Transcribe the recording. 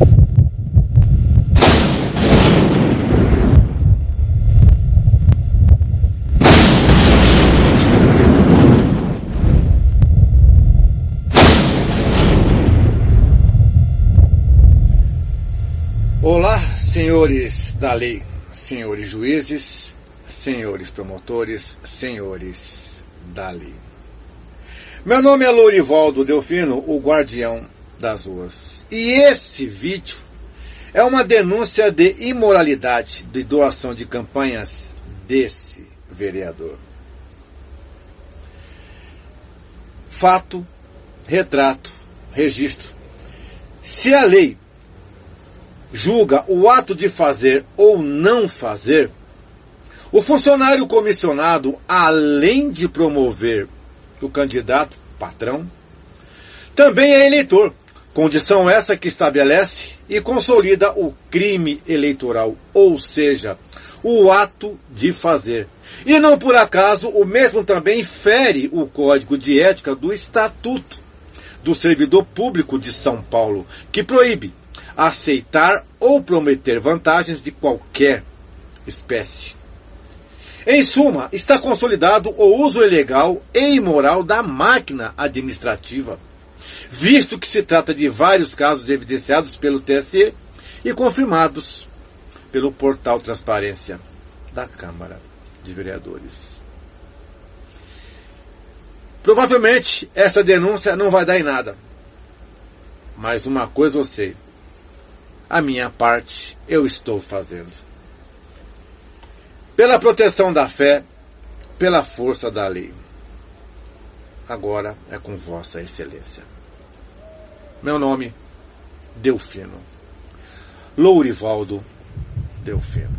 Olá, senhores da lei, senhores juízes, senhores promotores, senhores da lei. Meu nome é Lourivaldo Delfino, o guardião das ruas. E esse vídeo é uma denúncia de imoralidade de doação de campanhas desse vereador. Fato, retrato, registro. Se a lei julga o ato de fazer ou não fazer, o funcionário comissionado, além de promover o candidato patrão, também é eleitor, condição essa que estabelece e consolida o crime eleitoral, ou seja, o ato de fazer. E não por acaso, o mesmo também fere o Código de Ética do Estatuto do Servidor Público de São Paulo, que proíbe aceitar ou prometer vantagens de qualquer espécie. Em suma, está consolidado o uso ilegal e imoral da máquina administrativa, visto que se trata de vários casos evidenciados pelo TSE e confirmados pelo portal Transparência da Câmara de Vereadores. Provavelmente essa denúncia não vai dar em nada. Mas uma coisa eu sei a minha parte eu estou fazendo. Pela proteção da fé, pela força da lei agora é com Vossa Excelência. Meu nome, Delfino. Lourivaldo Delfino.